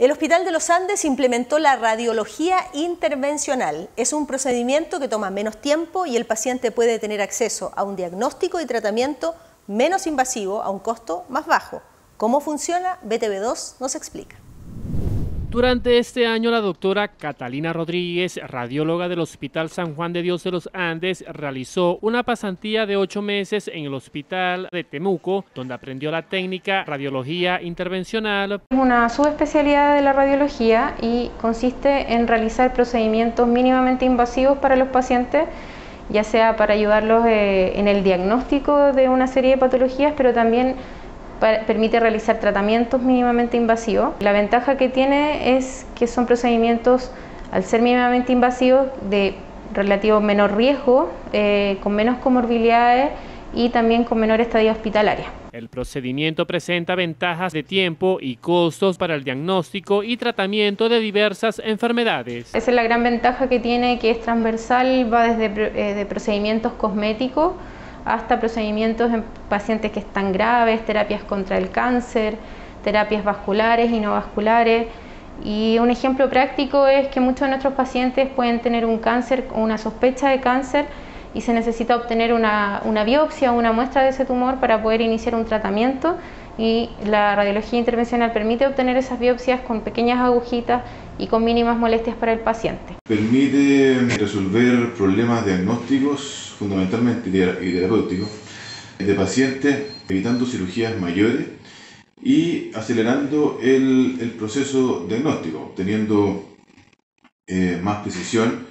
El Hospital de los Andes implementó la radiología intervencional. Es un procedimiento que toma menos tiempo y el paciente puede tener acceso a un diagnóstico y tratamiento menos invasivo a un costo más bajo. ¿Cómo funciona? BTV2 nos explica. Durante este año, la doctora Catalina Rodríguez, radióloga del Hospital San Juan de Dios de los Andes, realizó una pasantía de ocho meses en el Hospital de Temuco, donde aprendió la técnica radiología intervencional. Es una subespecialidad de la radiología y consiste en realizar procedimientos mínimamente invasivos para los pacientes ya sea para ayudarlos eh, en el diagnóstico de una serie de patologías, pero también permite realizar tratamientos mínimamente invasivos. La ventaja que tiene es que son procedimientos, al ser mínimamente invasivos, de relativo menor riesgo, eh, con menos comorbilidades y también con menor estadía hospitalaria. El procedimiento presenta ventajas de tiempo y costos para el diagnóstico y tratamiento de diversas enfermedades. Esa es la gran ventaja que tiene, que es transversal, va desde eh, de procedimientos cosméticos hasta procedimientos en pacientes que están graves, terapias contra el cáncer, terapias vasculares y no vasculares. Y un ejemplo práctico es que muchos de nuestros pacientes pueden tener un cáncer o una sospecha de cáncer y se necesita obtener una, una biopsia o una muestra de ese tumor para poder iniciar un tratamiento y la radiología intervencional permite obtener esas biopsias con pequeñas agujitas y con mínimas molestias para el paciente. Permite resolver problemas diagnósticos, fundamentalmente y terapéuticos, de pacientes, evitando cirugías mayores y acelerando el, el proceso diagnóstico, teniendo eh, más precisión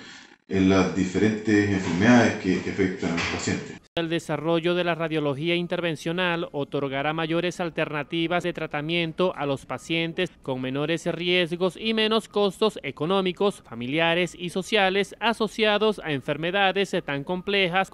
en las diferentes enfermedades que, afectan a los pacientes. El desarrollo de la radiología intervencional otorgará mayores alternativas de tratamiento a los pacientes con menores riesgos y menos costos económicos, familiares y sociales asociados a enfermedades tan complejas